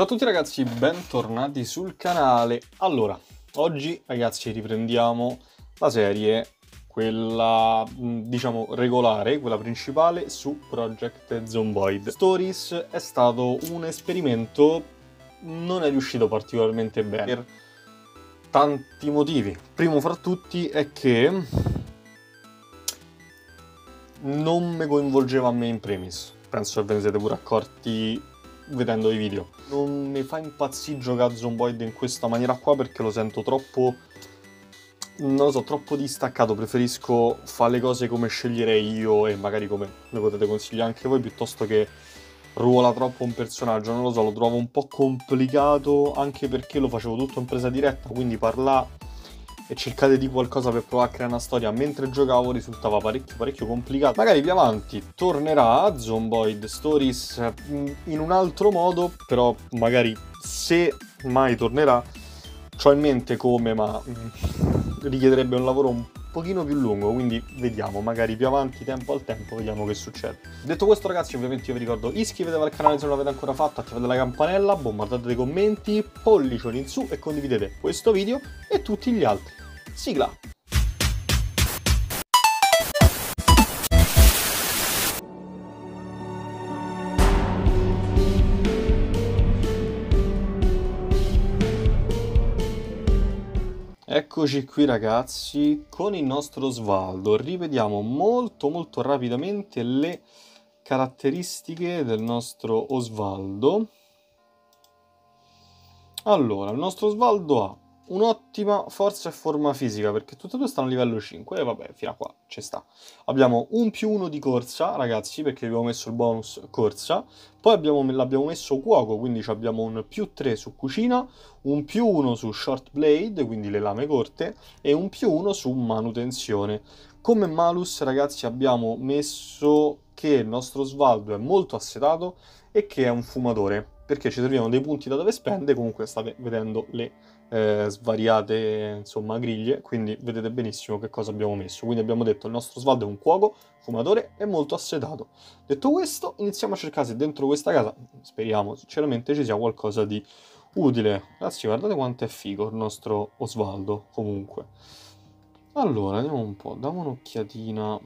Ciao a tutti ragazzi, bentornati sul canale. Allora, oggi ragazzi riprendiamo la serie, quella diciamo regolare, quella principale su Project Zomboid. Stories è stato un esperimento, non è riuscito particolarmente bene per tanti motivi. Primo fra tutti è che non mi coinvolgeva a me in premis. Penso che ve ne siete pure accorti vedendo i video. Non mi fa impazzire giocare Zomboid in questa maniera qua perché lo sento troppo... Non lo so, troppo distaccato. Preferisco fare le cose come sceglierei io e magari come mi potete consigliare anche voi piuttosto che ruola troppo un personaggio. Non lo so, lo trovo un po' complicato anche perché lo facevo tutto in presa diretta, quindi parlare e cercate di qualcosa per provare a creare una storia mentre giocavo risultava parecchio parecchio complicato. Magari più avanti tornerà Zomboid Stories mm, in un altro modo, però magari se mai tornerà, ho in mente come, ma mm, richiederebbe un lavoro un pochino più lungo, quindi vediamo, magari più avanti, tempo al tempo, vediamo che succede. Detto questo ragazzi, ovviamente io vi ricordo iscrivetevi al canale se non l'avete ancora fatto, attivate la campanella, bombardate dei commenti, pollicioni in su e condividete questo video e tutti gli altri. Sigla! Eccoci qui ragazzi con il nostro Svaldo, rivediamo molto molto rapidamente le caratteristiche del nostro Osvaldo. Allora, il nostro Osvaldo ha un'ottima forza e forma fisica perché tutte e due stanno a livello 5 e vabbè fino a qua ci sta. Abbiamo un più uno di corsa ragazzi perché abbiamo messo il bonus corsa. Poi l'abbiamo messo cuoco quindi abbiamo un più 3 su cucina un più 1 su short blade quindi le lame corte e un più 1 su manutenzione. Come malus ragazzi abbiamo messo che il nostro svaldo è molto assetato e che è un fumatore perché ci servivano dei punti da dove spende comunque state vedendo le eh, svariate insomma griglie quindi vedete benissimo che cosa abbiamo messo. Quindi abbiamo detto il nostro svaldo è un cuoco fumatore e molto assetato. Detto questo iniziamo a cercare se dentro questa casa speriamo sinceramente ci sia qualcosa di utile. Ragazzi guardate quanto è figo il nostro Osvaldo comunque. Allora andiamo un po' diamo un'occhiatina.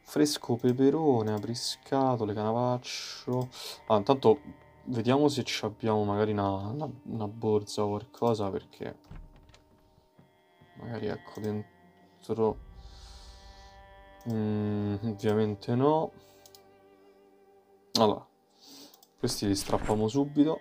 Fresco peperone apriscatole canavaccio. Ah intanto Vediamo se abbiamo magari una, una, una borsa o qualcosa perché magari ecco dentro mm, ovviamente no. Allora questi li strappiamo subito.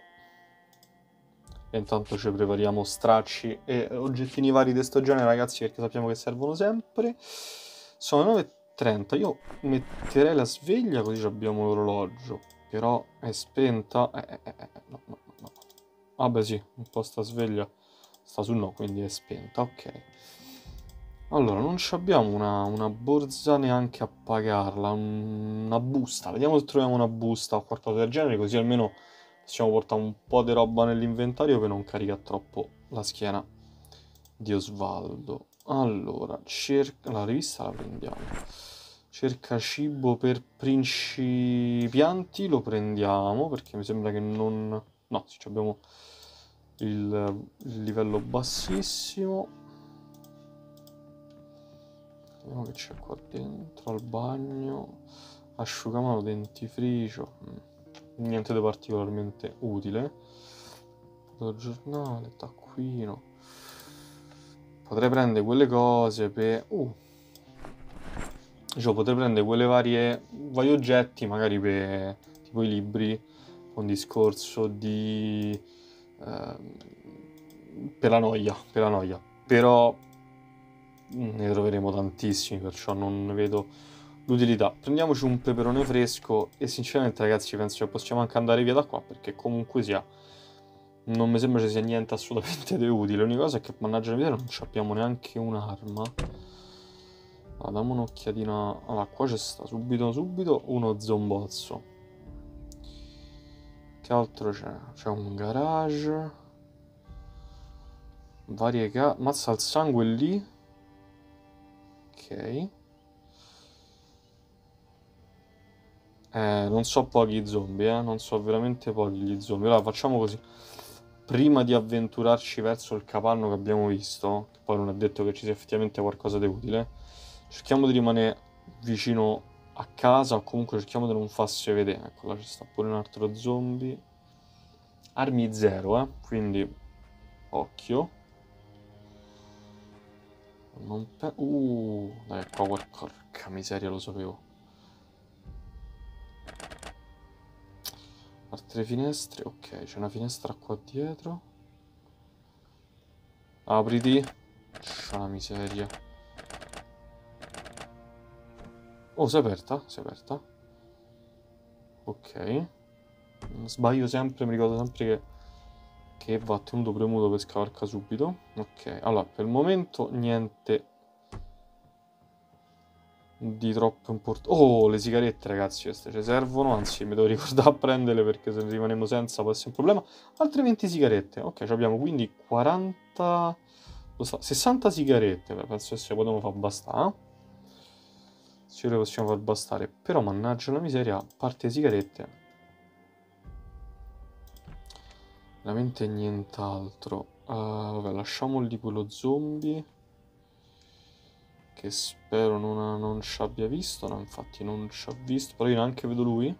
E intanto ci prepariamo stracci e oggettini vari di questo genere ragazzi perché sappiamo che servono sempre. Sono 9.30 io metterei la sveglia così abbiamo l'orologio però è spenta. Eh, eh, eh, eh, no, no, no. Vabbè sì, sta sveglia. Sta su no, quindi è spenta, ok. Allora, non abbiamo una, una, borsa neanche a pagarla, una busta. Vediamo se troviamo una busta o qualcosa del genere, così almeno possiamo portare un po' di roba nell'inventario per non caricare troppo la schiena di Osvaldo. Allora, cerca... la rivista la prendiamo cerca cibo per principianti lo prendiamo perché mi sembra che non no sì, abbiamo il, il livello bassissimo. Vediamo che c'è qua dentro al bagno. Asciugamano dentifricio mm, niente di particolarmente utile. Giornale taccuino. Potrei prendere quelle cose per uh Dicevo, potrei prendere quelle varie, vari oggetti, magari per tipo i libri, un discorso di... Eh, per la noia, per la noia. Però ne troveremo tantissimi, perciò non vedo l'utilità. Prendiamoci un peperone fresco e sinceramente ragazzi penso che possiamo anche andare via da qua perché comunque sia non mi sembra ci sia niente assolutamente utile. L'unica cosa è che mannaggia la vita non abbiamo neanche un'arma. Allora, diamo un'occhiatina. Allora, qua c'è sta subito, subito uno zombozzo. Che altro c'è? C'è un garage. Varie case. Mazza il sangue lì. Ok. Eh, non so pochi zombie, eh. Non so veramente pochi gli zombie. Allora, facciamo così. Prima di avventurarci verso il capanno che abbiamo visto, che poi non è detto che ci sia effettivamente qualcosa di utile, cerchiamo di rimanere vicino a casa o comunque cerchiamo di non farsi vedere. Ecco, là ci sta pure un altro zombie. Armi zero, eh. Quindi, occhio. Non pe- Uh, dai, power, porca miseria, lo sapevo. Altre finestre, ok, c'è una finestra qua dietro. Apriti. C'è una miseria. Oh, si è aperta? Si è aperta. Ok. Sbaglio sempre, mi ricordo sempre che, che va tenuto premuto per scavarca subito. Ok, allora, per il momento niente di troppo importante. Oh, le sigarette, ragazzi, queste ci servono. Anzi, mi devo ricordare a prenderle perché se ne rimaniamo senza può essere un problema. Altre 20 sigarette. Ok, abbiamo quindi 40... 60 sigarette. Penso che ce le potremmo far bastare. Ce le possiamo far bastare. Però, mannaggia la miseria, parte sigarette. Veramente nient'altro. Uh, vabbè, lasciamo lì quello zombie che spero non, non ci abbia visto, no infatti non ci ha visto, però io neanche vedo lui.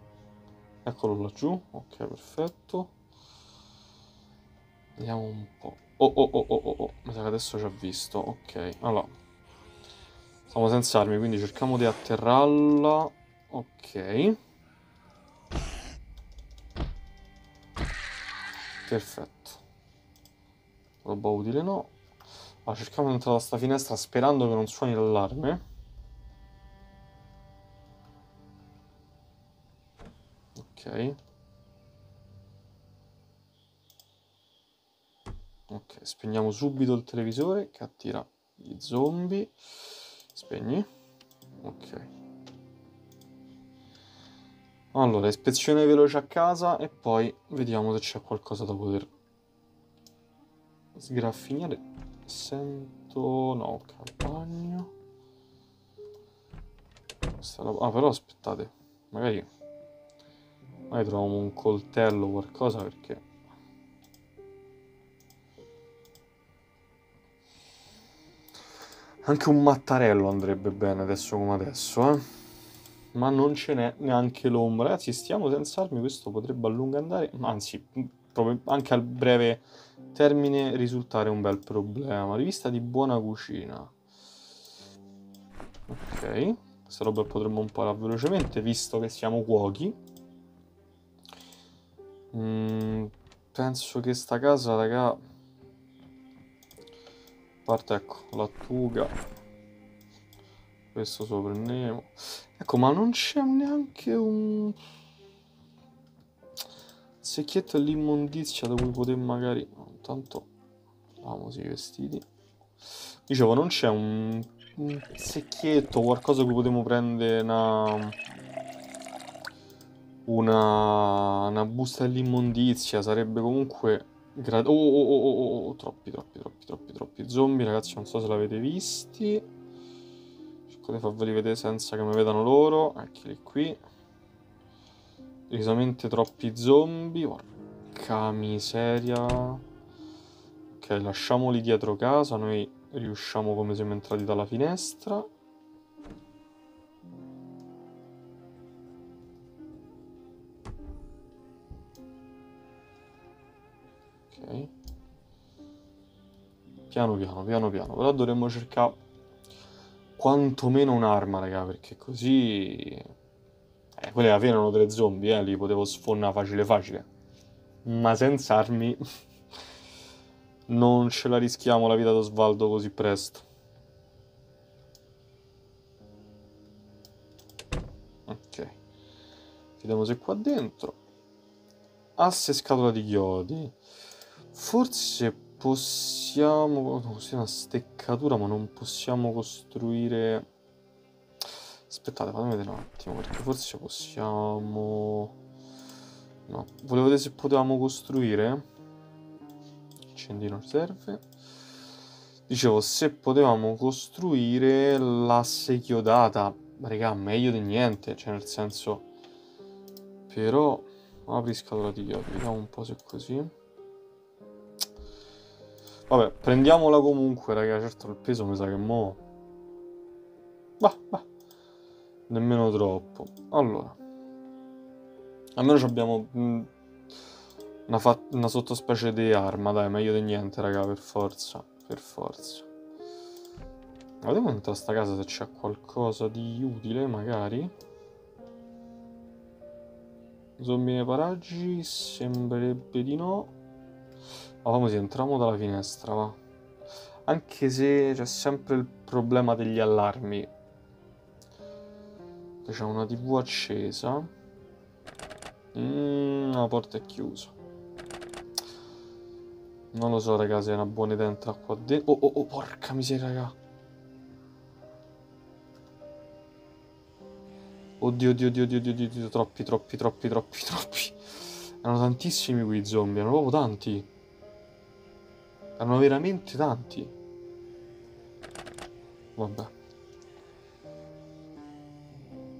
Eccolo laggiù, ok perfetto. Vediamo un po'. Oh oh oh oh oh, oh. mi sa che adesso ci ha visto, ok. Allora, stiamo senza armi, quindi cerchiamo di atterrarla. Ok. Perfetto. Roba utile no. Allora, cerchiamo di entrare da sta finestra sperando che non suoni l'allarme. Ok. Ok, spegniamo subito il televisore che attira gli zombie. Spegni. Ok. Allora, ispezione veloce a casa e poi vediamo se c'è qualcosa da poter sgraffignare. Sento... no, campagna. Ah, però aspettate. Magari... Magari troviamo un coltello o qualcosa perché... Anche un mattarello andrebbe bene adesso come adesso, eh. Ma non ce n'è neanche l'ombra. Ragazzi, stiamo senza armi, questo potrebbe a lungo andare. Anzi, proprio anche al breve termine risultare un bel problema. Rivista di buona cucina. Ok, questa roba potremmo imparare velocemente visto che siamo cuochi. Mm, penso che sta casa, raga... Parte, ecco, lattuga. Questo sopra prendiamo. Ecco, ma non c'è neanche un secchietto all'immondizia da cui poter magari intanto laviamo i vestiti dicevo non c'è un, un secchietto qualcosa che potremmo prendere una una, una busta dell'immondizia sarebbe comunque gra- oh, oh, oh, oh, oh, troppi troppi troppi troppi troppi. Zombie ragazzi non so se l'avete visti. Cerco di farveli vedere senza che mi vedano loro. Eccoli qui. Decisamente troppi zombie porca miseria. Ok, lasciamoli dietro casa, noi riusciamo come siamo entrati dalla finestra. Piano piano, piano piano, però dovremmo cercare quantomeno un'arma, raga, perché così... Eh, quelle alla fine erano delle zombie, eh, li potevo sfonnare facile facile. Ma senza armi non ce la rischiamo la vita d'Osvaldo così presto. Ok. Vediamo se qua dentro. Asse scatola di chiodi. Forse possiamo... No, sì, una steccatura, ma non possiamo costruire... Aspettate, fatemi vedere un attimo, perché forse possiamo... No, volevo vedere se potevamo costruire. Accendino serve. Dicevo, se potevamo costruire l'asse chiodata, raga, meglio di niente, cioè nel senso... Però apri scatola di chiodi, vediamo un po' se è così. Vabbè, prendiamola comunque, raga. Certo il peso mi sa che mo... Bah, bah. Nemmeno troppo. Allora. Almeno abbiamo mm, una, una sottospecie di arma, dai, meglio di niente, raga, per forza. Per forza. Vediamo dentro sta casa se c'è qualcosa di utile, magari. Zombie nei paraggi? Sembrerebbe di no. Ma vamos, entriamo dalla finestra, va. Anche se c'è sempre il problema degli allarmi. C'è una tv accesa. Mm, la porta è chiusa. Non lo so, raga, se è una buona idea entrare qua dentro. Oh, oh, oh, porca miseria, raga. Oddio, oddio, oddio, oddio, oddio, oddio, troppi, troppi, troppi, troppi, troppi. Erano tantissimi qui zombie, erano proprio tanti. Erano veramente tanti. Vabbè.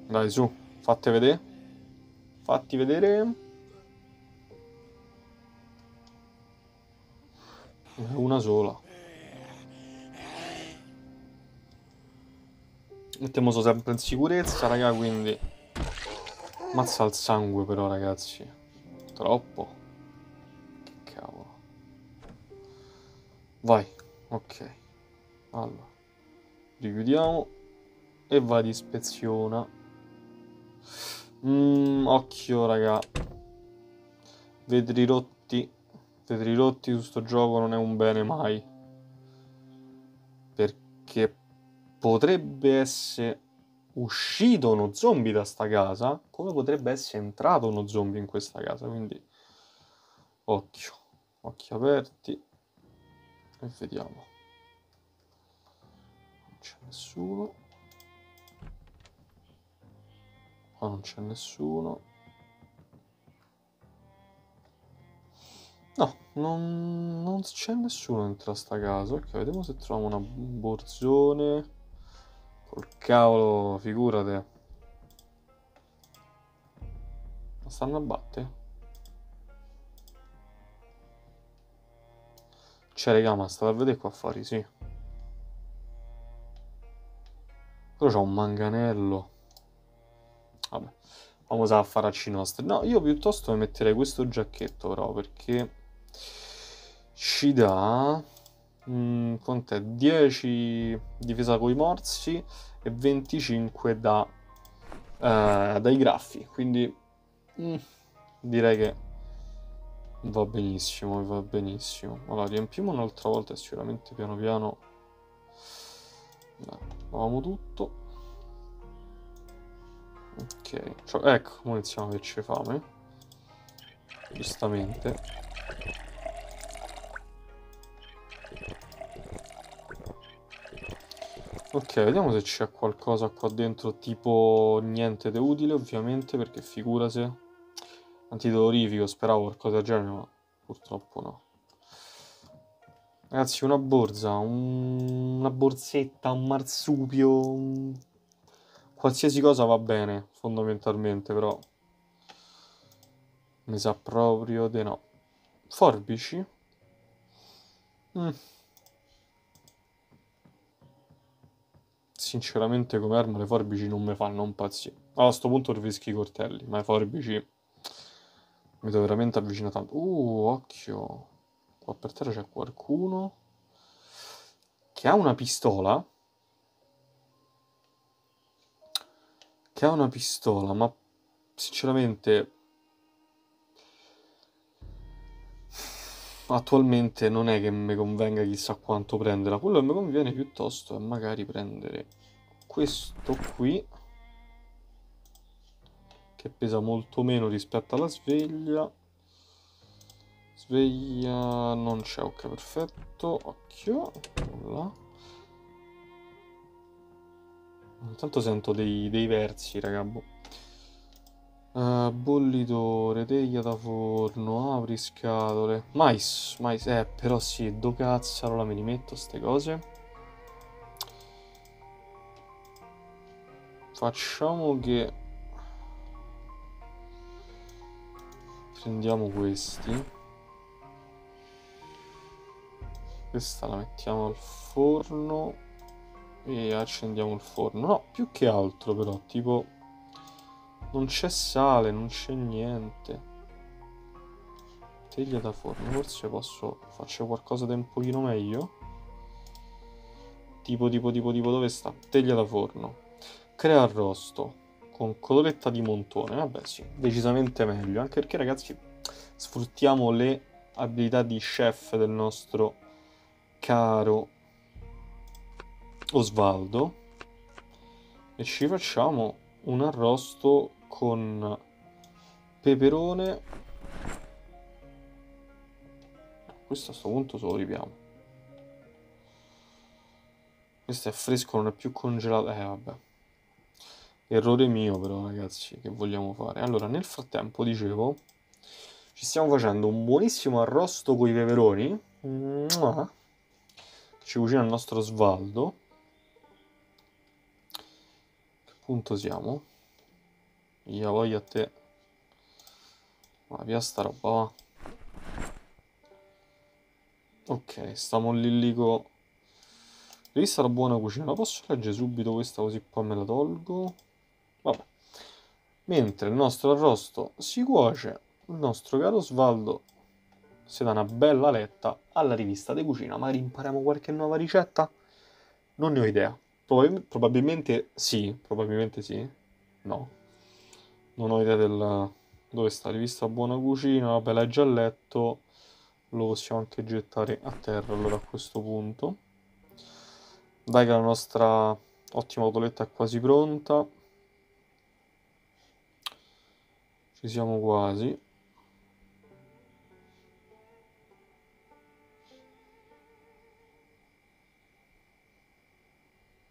Dai, su. Fatti vedere. Fatti vedere. Una sola. Mettiamo sempre in sicurezza, raga, quindi... Mazza il sangue però, ragazzi. Troppo. Vai, ok. Allora, richiudiamo e va di ispeziona. Mm, occhio, raga. Vetri rotti. Vetri rotti su sto gioco non è un bene mai. Perché potrebbe essere uscito uno zombie da sta casa, come potrebbe essere entrato uno zombie in questa casa, quindi occhio, occhi aperti e vediamo. Non c'è nessuno. Qua non c'è nessuno. No non, non c'è nessuno dentro sta casa. Ok vediamo se troviamo una borzone col cavolo figurate. Ma stanno a battere Cioè, raga, ma state a vedere qua fuori, sì. Però c'ho un manganello. Vabbè, vamos a farci nostri. No, io piuttosto mi metterei questo giacchetto, però, perché ci dà... Mm, quant'è? 10 difesa coi morsi e 25 da, eh, dai graffi. Quindi mm, direi che Va benissimo, va benissimo. Allora, riempiamo un'altra volta e sicuramente piano piano... Avevamo tutto. Ok, cioè, ecco, iniziamo a averci fame. Giustamente. Ok, vediamo se c'è qualcosa qua dentro, tipo niente di utile, ovviamente, perché figurase antidolorifico, speravo qualcosa del genere, ma purtroppo no. Ragazzi, una borsa, un... una borsetta, un marsupio, un... qualsiasi cosa va bene, fondamentalmente, però mi sa proprio di no. Forbici? Mm. Sinceramente come arma le forbici non mi fanno impazzire. A sto punto rifischio i coltelli, ma le forbici mi devo veramente avvicinare tanto. Uh, occhio. Qua per terra c'è qualcuno che ha una pistola. Che ha una pistola, ma sinceramente attualmente non è che mi convenga chissà quanto prenderla. Quello che mi conviene piuttosto è magari prendere questo qui che pesa molto meno rispetto alla sveglia. Sveglia non c'è, ok, perfetto. Occhio. Là. Intanto sento dei, dei versi, raga. Uh, bollitore, teglia da forno, apri scatole. Mais, mais, eh, però sì, do cazzo, allora me li metto ste cose. Facciamo che prendiamo questi. Questa la mettiamo al forno e accendiamo il forno. No più che altro però tipo non c'è sale non c'è niente. Teglia da forno forse posso faccio qualcosa di un pochino meglio. Tipo tipo tipo tipo dove sta? Teglia da forno. Crea arrosto con coloretta di montone vabbè sì decisamente meglio anche perché ragazzi sfruttiamo le abilità di chef del nostro caro Osvaldo e ci facciamo un arrosto con peperone. Questo a questo punto se lo ripiamo. Questo è fresco non è più congelato. Eh vabbè errore mio però ragazzi che vogliamo fare? Allora nel frattempo dicevo ci stiamo facendo un buonissimo arrosto con i peperoni. Mua. ci cucina il nostro svaldo che punto siamo? Io voglio a te. Ma via sta roba va. Ok stiamo lì lì con è la buona cucina. La posso leggere subito questa così poi me la tolgo vabbè. Mentre il nostro arrosto si cuoce il nostro caro Svaldo si dà una bella letta alla rivista di cucina. Magari impariamo qualche nuova ricetta? Non ne ho idea. Probabil probabilmente sì probabilmente sì. No. Non ho idea del dove sta rivista buona cucina. Vabbè l'hai già letto. Lo possiamo anche gettare a terra allora a questo punto. Dai che la nostra ottima autoletta è quasi pronta ci siamo quasi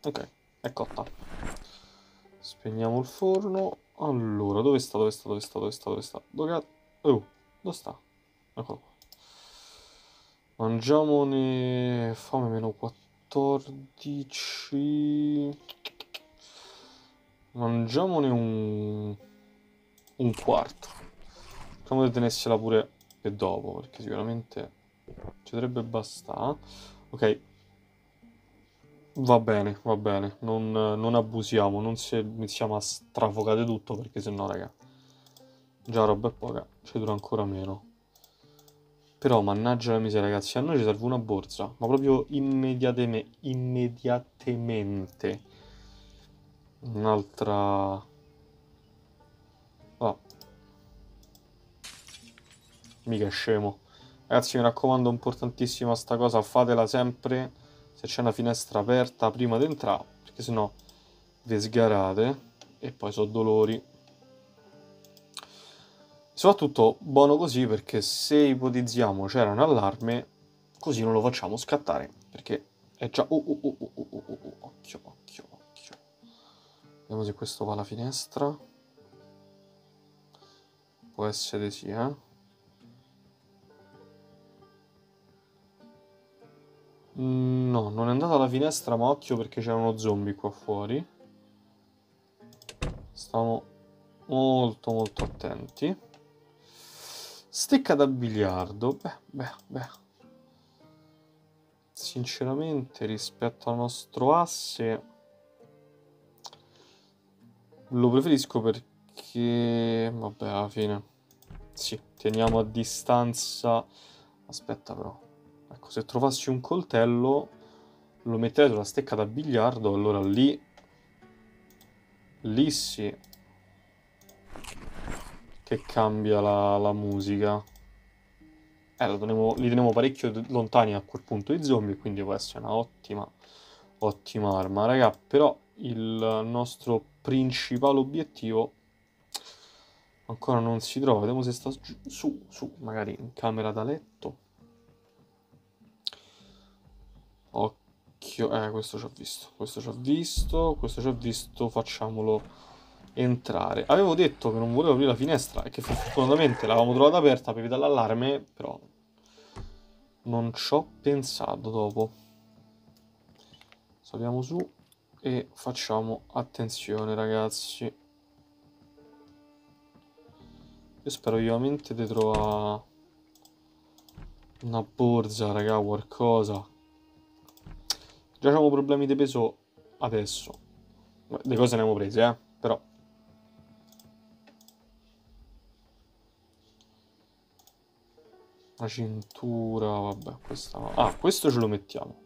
ok è cotta spegniamo il forno allora, dove sta, dove sta, dove sta, dove sta, dove sta? Dove, oh, dove sta? Eccolo qua. Mangiamone... Fame meno 14... Mangiamone un... Un quarto. Cerchiamo di tenersela pure per dopo, perché sicuramente ci dovrebbe bastare. Ok, Va bene, va bene, non, non abusiamo, non si iniziamo a strafogare tutto perché sennò, raga, già roba è poca, ci dura ancora meno. Però, mannaggia la miseria, ragazzi, a noi ci serve una borsa, ma proprio immediateme, immediatamente. Un'altra... Ah. Mica scemo. Ragazzi, mi raccomando, importantissima sta cosa, fatela sempre se c'è una finestra aperta prima di entrare, perché sennò vi sgarate e poi so dolori. Soprattutto buono così perché se ipotizziamo c'era un allarme, così non lo facciamo scattare, perché è già... Uh, uh, uh occhio, occhio, occhio. Vediamo se questo va alla finestra. Può essere sì, eh. Mm, no, non è andato alla finestra, ma occhio perché c'è uno zombie qua fuori. Stiamo molto molto attenti. Stecca da biliardo. Beh, beh, beh. Sinceramente, rispetto al nostro asse, lo preferisco perché... Vabbè, alla fine... Sì, teniamo a distanza... Aspetta però. Ecco, se trovassi un coltello, lo metterei sulla stecca da biliardo, allora lì... Lì sì. Che cambia la, la musica. Eh, tenevo, li tenevo parecchio lontani a quel punto i zombie, quindi può essere una ottima, ottima arma. Raga, però il nostro principale obiettivo ancora non si trova. Vediamo se sta su, su, magari in camera da letto. Occhio, eh, questo ci ho visto, questo ci ho visto, questo ci ho visto, facciamolo entrare. Avevo detto che non volevo aprire la finestra e che fortunatamente l'avevamo trovata aperta per evitare l'allarme, però non ci ho pensato dopo. Saliamo su e facciamo attenzione ragazzi. Io spero vivamente di trovare una borsa, raga, qualcosa. Già abbiamo problemi di peso adesso. Le cose ne abbiamo prese, eh, però. La cintura, vabbè, questa... Ah, questo ce lo mettiamo.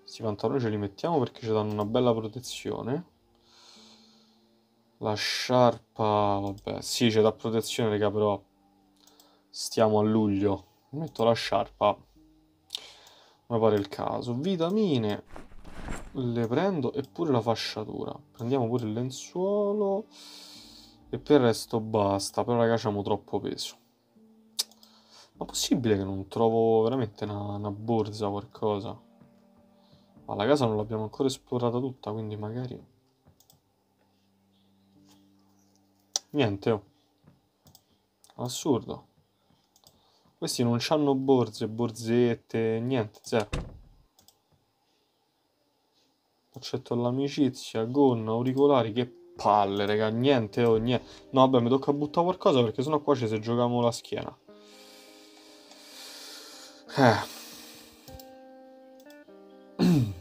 Questi pantaloni ce li mettiamo perché ci danno una bella protezione. La sciarpa, vabbè, sì, c'è da protezione, raga, però stiamo a luglio. Metto la sciarpa. Mi pare il caso. Vitamine. Le prendo e pure la fasciatura. Prendiamo pure il lenzuolo. E per il resto basta. Però raga, abbiamo troppo peso. Ma possibile che non trovo veramente una, una borsa o qualcosa? Ma la casa non l'abbiamo ancora esplorata tutta, quindi magari... Niente, oh. Assurdo. Questi non hanno borse, borsette, niente, zero. Accetto l'amicizia, gonna, auricolari, che palle, raga, niente, oh, niente. No, vabbè, mi tocca buttare qualcosa perché sennò qua ci se giochiamo la schiena. Eh.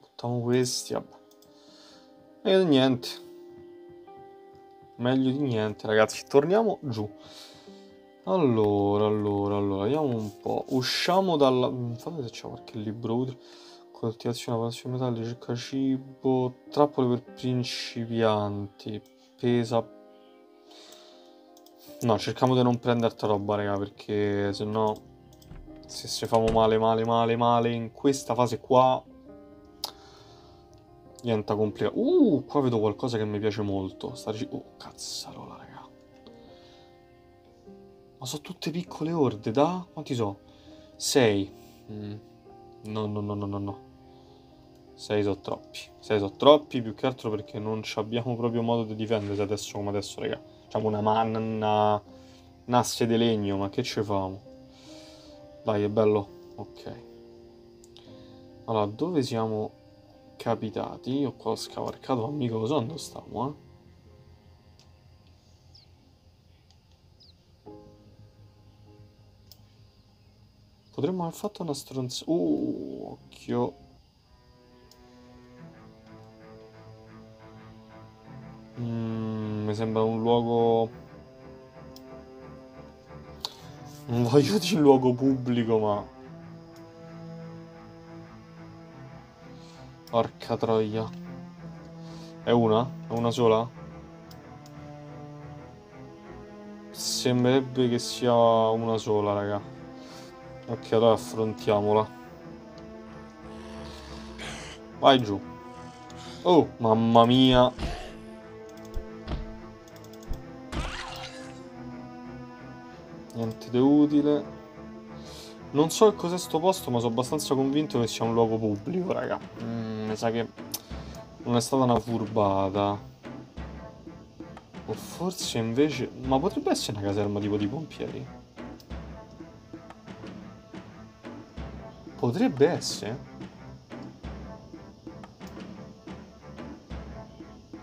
Buttiamo questi, vabbè. E niente. Meglio di niente, ragazzi. Torniamo giù. Allora, allora, allora, vediamo un po'. Usciamo dalla... Fate se c'è qualche libro utile. Coltivazione, lavorazione metalli, cerca cibo, trappole per principianti. Pesa No, cerchiamo di non prendere altra roba, raga, perché se no... Se ci famo male, male, male, male in questa fase qua... Diventa complicato. Uh, qua vedo qualcosa che mi piace molto. Sta oh, cazzarola, raga. Ma sono tutte piccole orde, da? Quanti so? Sei. Mm. No, no, no, no, no, no. Sei sono troppi. Sei sono troppi, più che altro perché non abbiamo proprio modo di difendersi adesso come adesso, raga. Facciamo una manna, nasse di legno, ma che ci famo? Dai, è bello? Ok. Allora, dove siamo capitati? Io qua ho scavalcato, ma mica lo so dove stiamo, eh? Potremmo aver fatto una stronza... Uh, occhio. Mm, mi sembra un luogo... Non voglio dire luogo pubblico, ma... Porca troia. È una? È una sola? Sembrerebbe che sia una sola, raga. Ok, allora affrontiamola. Vai giù. Oh, mamma mia. Niente di utile. Non so cos'è sto posto, ma sono abbastanza convinto che sia un luogo pubblico, raga. Mm, mi sa che non è stata una furbata. O forse invece... Ma potrebbe essere una caserma tipo di pompieri? Potrebbe essere.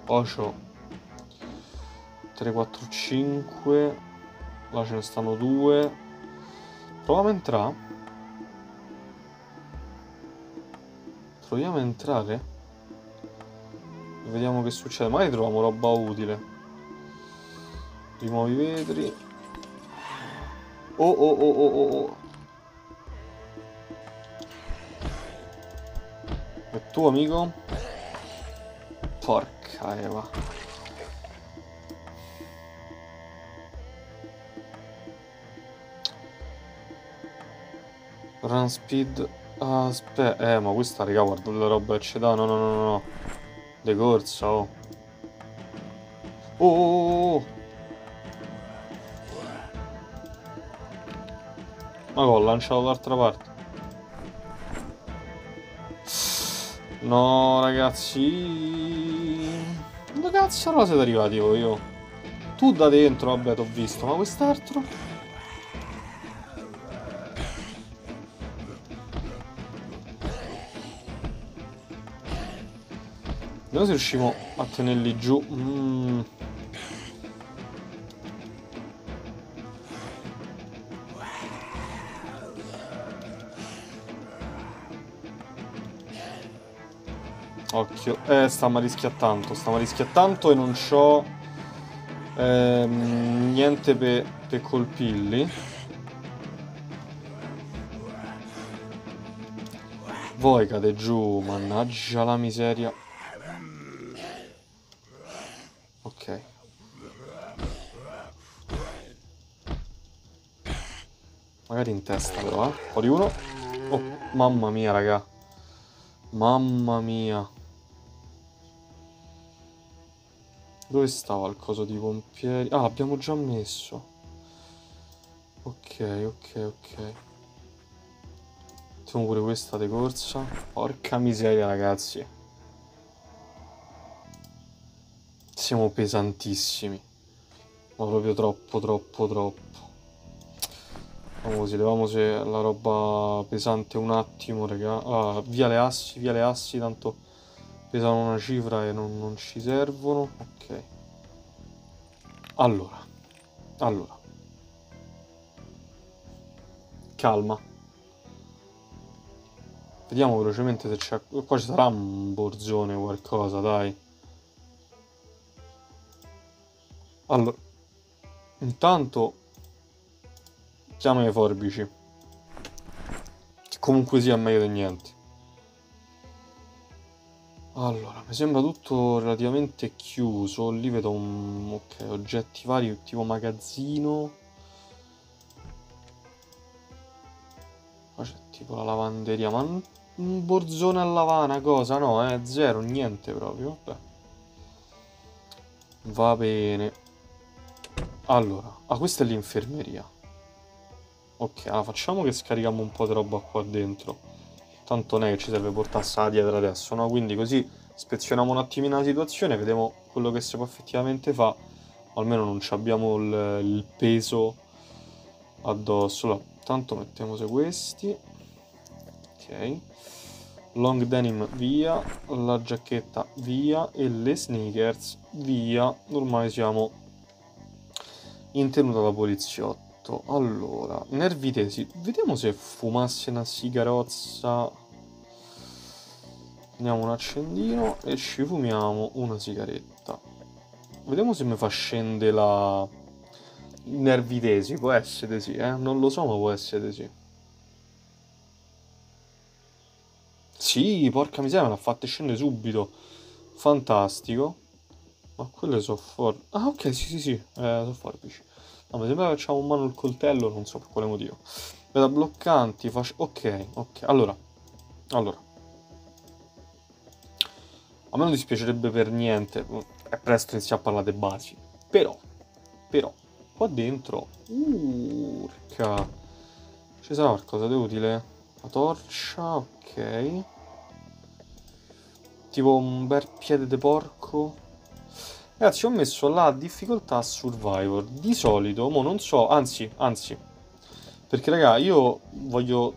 Ocio 3, 4, 5 Là ce ne stanno due. Proviamo a entrare. Proviamo a entrare. Vediamo che succede. Magari troviamo roba utile. Rimuovi i vetri. Oh oh oh oh oh oh. E tu amico? Porca Eva. Run speed. Aspetta. Eh, ma questa, raga, guarda la roba che ci dà. No, no, no, no. De corsa, oh. Oh, oh, oh. Ma l'ho lanciato dall'altra parte. No, ragazzi. Dove cazzo no siete arrivati voi, io? Tu da dentro, vabbè, t'ho visto. Ma quest'altro? Vediamo se riusciamo a tenerli giù. Mm. Occhio. Eh, sta ma rischia tanto. Sta ma rischia tanto e non c'ho ehm, niente per pe colpirli. Voi cade giù, mannaggia la miseria. Magari in testa però, eh. Fuori uno. Oh, mamma mia, raga. Mamma mia. Dove stava il coso di pompieri? Ah, l'abbiamo già messo. Ok, ok, ok. Mettiamo pure questa di corsa. Porca miseria, ragazzi. Siamo pesantissimi. Ma proprio troppo, troppo, troppo. Vamo così, la roba pesante un attimo, raga. Ah, via le assi, via le assi, tanto pesano una cifra e non, non ci servono. Ok. Allora. Allora. Calma. Vediamo velocemente se c'è... Qua ci sarà un borzone o qualcosa, dai. Allora. Intanto... Chiama i forbici. Che comunque sia meglio di niente. Allora, mi sembra tutto relativamente chiuso. Lì vedo un... ok, oggetti vari, tipo magazzino. Qua c'è tipo la lavanderia, ma un borzone a lavana, cosa? No, eh, zero, niente proprio. Beh. Va bene. Allora, ah, questa è l'infermeria. Ok, allora facciamo che scarichiamo un po' di roba qua dentro. Tanto non è che ci serve portarsela dietro adesso, no? Quindi così ispezioniamo un attimino la situazione, vediamo quello che si può effettivamente fare, almeno non abbiamo il, il, peso addosso. Allora, tanto mettiamo questi, ok, long denim via, la giacchetta via. E le sneakers via, ormai siamo in tenuta da poliziotto. Allora, nervi tesi, vediamo se fumassi una sigarozza Prendiamo un accendino e ci fumiamo una sigaretta. Vediamo se mi fa scendere la... Nervitesi, può essere sì, eh? Non lo so, ma può essere sì. Sì, porca miseria, me l'ha fatta scendere subito. Fantastico. Ma quelle sono forbici. Ah, ok, sì, sì, sì, eh, sono forbici. No, mi sembra che facciamo in mano il coltello, non so per quale motivo. Veda bloccanti, faccio... Ok, ok, allora. Allora. A me non dispiacerebbe per niente, è presto iniziare a parlare dei basi. Però, però, qua dentro... Urca! Ci sarà qualcosa di utile? La torcia, ok. Tipo un bel piede di porco. Ragazzi, ho messo la difficoltà Survivor. Di solito, mo non so, anzi, anzi. Perché, raga, io voglio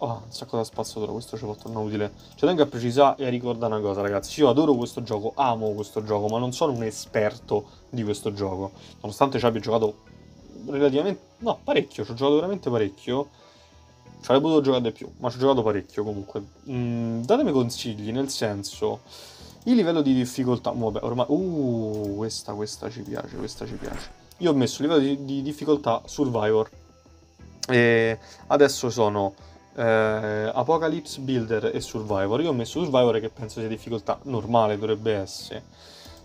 Oh, un sacco da spazzatura, questo ci può tornare utile. Ci tengo a precisare e a ricordare una cosa, ragazzi. Io adoro questo gioco, amo questo gioco, ma non sono un esperto di questo gioco. Nonostante ci abbia giocato relativamente... No, parecchio, ci ho giocato veramente parecchio. Ci avrei potuto giocare di più, ma ci ho giocato parecchio comunque. Mm, datemi consigli, nel senso... Il livello di difficoltà... Vabbè, ormai... Uh, questa, questa ci piace, questa ci piace. Io ho messo il livello di, di difficoltà Survivor. E adesso sono eh, Apocalypse Builder e Survivor. Io ho messo Survivor che penso sia difficoltà normale, dovrebbe essere.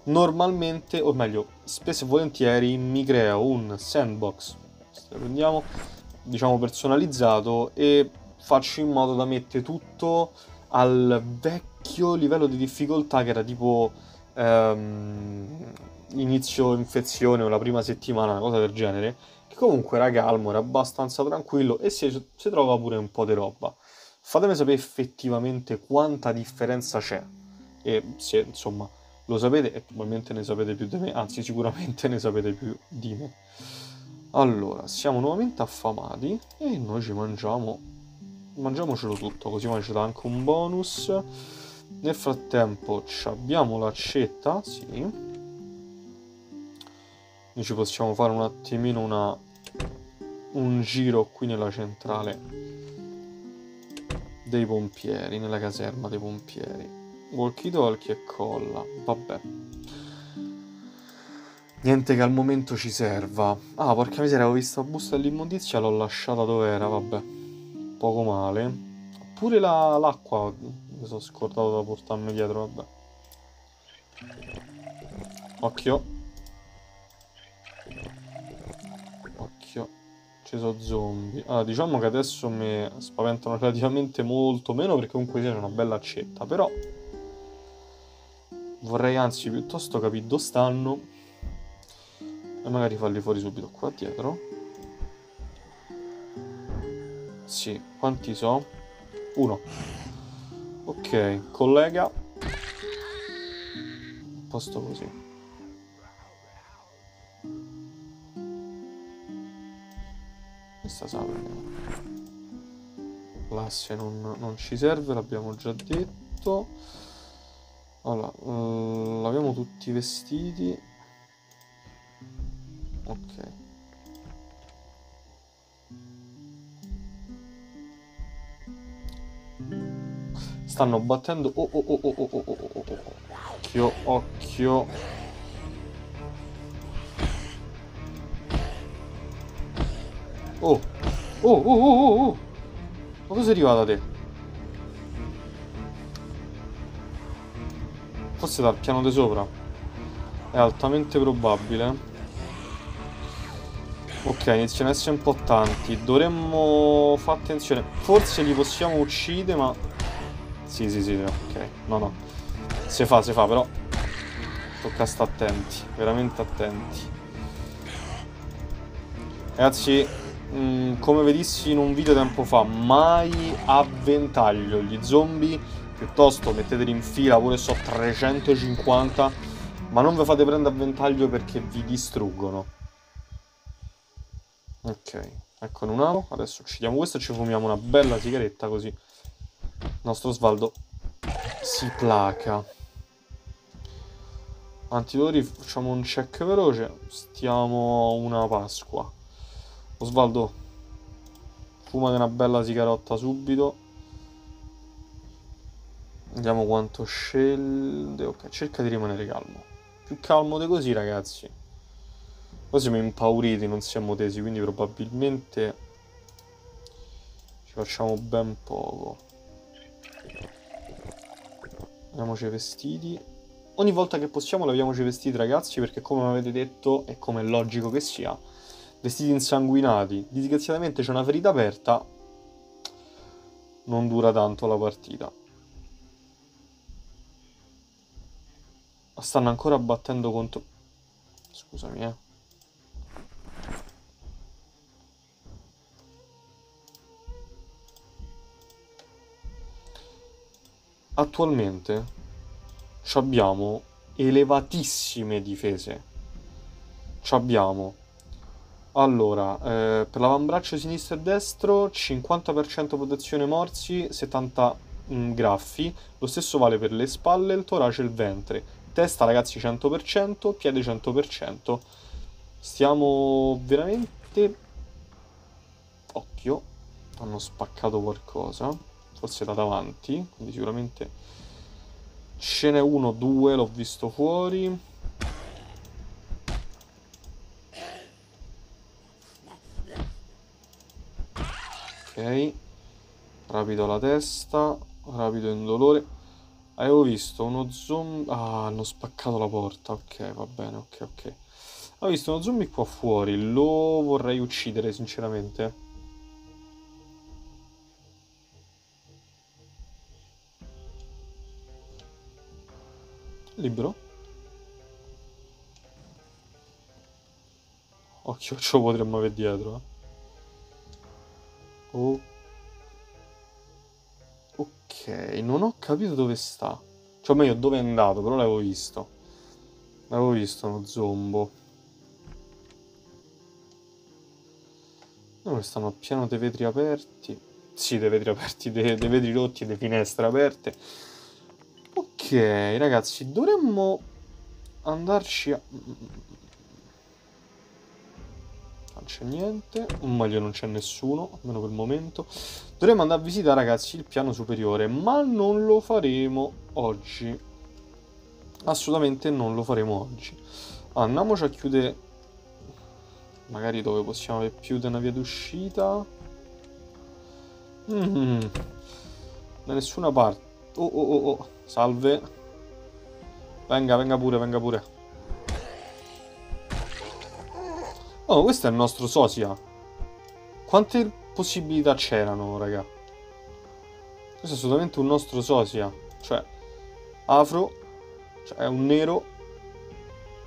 Normalmente, o meglio, spesso e volentieri mi creo un sandbox, se prendiamo, diciamo personalizzato e faccio in modo da mettere tutto al vecchio livello di difficoltà che era tipo ehm, inizio infezione o la prima settimana, una cosa del genere che comunque era calmo, era abbastanza tranquillo e si, si trova pure un po' di roba. Fatemi sapere effettivamente quanta differenza c'è e se insomma lo sapete e probabilmente ne sapete più di me, anzi sicuramente ne sapete più di me. Allora, siamo nuovamente affamati e noi ci mangiamo, mangiamocelo tutto, così ci dà anche un bonus. Nel frattempo abbiamo l'accetta, sì, noi ci possiamo fare un attimino una, un giro qui nella centrale dei pompieri, nella caserma dei pompieri. Walkie talkie e colla. Vabbè. Niente che al momento ci serva. Ah, porca miseria, ho visto la busta dell'immondizia, l'ho lasciata dove era, vabbè. Poco male. Pure la, l'acqua mi sono scordato da portarmi dietro, vabbè. Occhio. Occhio. Ci sono zombie. Allora, diciamo che adesso mi spaventano relativamente molto meno perché comunque c'è una bella accetta, però... Vorrei anzi piuttosto capire dove stanno e magari farli fuori subito qua dietro. Sì, quanti so? Uno. Ok, collega. Posto così. Questa sape. L'asse non, non ci serve, l'abbiamo già detto. Allora, uh, laviamo tutti vestiti. Ok. Stanno battendo... Oh, oh, oh, oh, oh, oh, oh, oh. Occhio, occhio. Oh. Oh, oh, oh, oh, oh. Ma cosa è arrivato a te? Forse dal piano di sopra. È altamente probabile. Ok, iniziano ad essere un po' tanti. Dovremmo fare attenzione. Forse li possiamo uccidere, ma... Sì, sì, sì, ok. No, no. Si fa, si fa, però... Tocca stare attenti. Veramente attenti. Ragazzi, mh, mm, come vedissi in un video tempo fa, mai a ventaglio. Gli zombie, piuttosto metteteli in fila, pure so 350, ma non vi fate prendere a ventaglio perché vi distruggono. Ok, eccone un amo. Adesso uccidiamo questo e ci fumiamo una bella sigaretta così il nostro Svaldo si placa. Antidolori, facciamo un check veloce. Stiamo una Pasqua. Osvaldo, fumate una bella sigarotta subito. Vediamo quanto scende. Ok, cerca di rimanere calmo. Più calmo di così, ragazzi. Poi siamo impauriti, non siamo tesi, quindi probabilmente ci facciamo ben poco. Laviamoci i vestiti. Ogni volta che possiamo laviamoci i vestiti ragazzi perché come avete detto e come è logico che sia, vestiti insanguinati, disgraziatamente c'è una ferita aperta, non dura tanto la partita. Stanno ancora battendo contro... Scusami eh. Attualmente abbiamo elevatissime difese. Abbiamo allora eh, per l'avambraccio sinistro e destro 50% protezione morsi, 70 mh, mm, graffi. Lo stesso vale per le spalle, il torace e il ventre. Testa ragazzi 100%, piede 100%. Stiamo veramente occhio. Hanno spaccato qualcosa forse da davanti, quindi sicuramente ce n'è uno, due, l'ho visto fuori. Ok, rapido la testa, rapido indolore. Avevo visto uno zombie... Ah, hanno spaccato la porta. Ok, va bene, ok, ok. Ho visto uno zombie qua fuori. Lo vorrei uccidere, sinceramente. Libro? Occhio, ce lo potremmo avere dietro. Eh. Oh. Ok, non ho capito dove sta. Cioè, meglio dove è andato, però l'avevo visto. L'avevo visto uno zombo. No, stanno pieno dei vetri aperti. Sì, dei vetri aperti, dei, dei vetri rotti e delle finestre aperte. Ragazzi, dovremmo andarci a... non c'è niente, meglio non c'è nessuno, almeno per il momento. Dovremmo andare a visitare, ragazzi, il piano superiore, ma non lo faremo oggi. Assolutamente non lo faremo oggi. Andiamoci a chiudere... Magari dove possiamo avere più di una via d'uscita. Mm. Da nessuna parte. Oh, oh, oh, oh. Salve. Venga, venga pure, venga pure. Oh, questo è il nostro sosia. Quante possibilità c'erano, raga? Questo è assolutamente un nostro sosia. Cioè, afro, cioè è un nero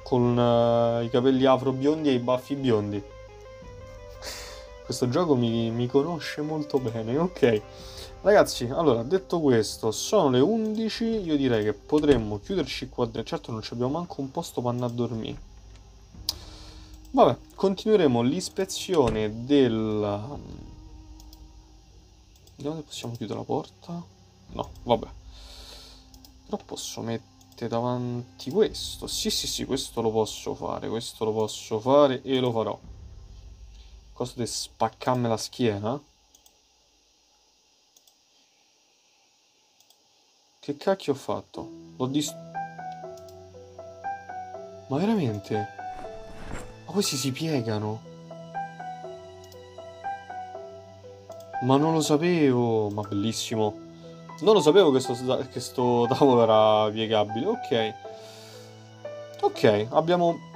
con uh, i capelli afro biondi e i baffi biondi. Questo gioco mi, mi conosce molto bene, ok. Ragazzi, allora, detto questo, sono le 11, io direi che potremmo chiuderci qua dentro. Certo non abbiamo manco un posto per andare a dormire. Vabbè, continueremo l'ispezione del... Vediamo se possiamo chiudere la porta. No, vabbè. Però posso mettere davanti questo. Sì, sì, sì, questo lo posso fare. Questo lo posso fare e lo farò. Cosa di spaccarmi la schiena? Che cacchio ho fatto? L'ho distrutto. Ma veramente? Ma questi si piegano? Ma non lo sapevo! Ma bellissimo! Non lo sapevo che sto, che sto tavolo era piegabile. Ok. Ok, abbiamo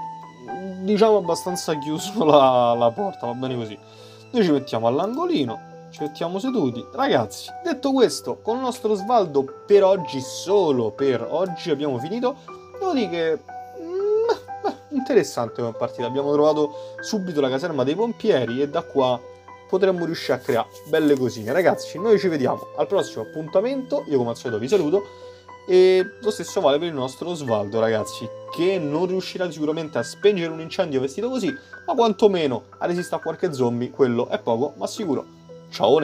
diciamo abbastanza chiuso la, la porta, va bene così. Noi ci mettiamo all'angolino ci mettiamo seduti. Ragazzi, detto questo, con il nostro Svaldo per oggi, solo per oggi, abbiamo finito. Devo dire che... Mm, beh, interessante come partita. Abbiamo trovato subito la caserma dei pompieri e da qua potremmo riuscire a creare belle cosine. Ragazzi, noi ci vediamo al prossimo appuntamento. Io come al solito vi saluto. E lo stesso vale per il nostro Osvaldo, ragazzi, che non riuscirà sicuramente a spengere un incendio vestito così, ma quantomeno a resistere a qualche zombie, quello è poco, ma sicuro. Ciao!